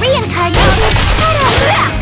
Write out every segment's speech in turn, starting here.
reincarnation. reincarnated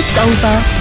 It's over.